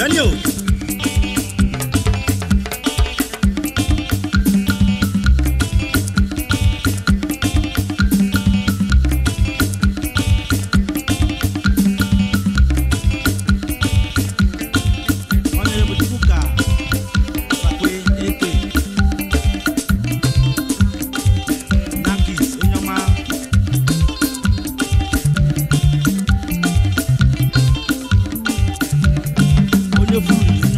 Daniel. wonderful.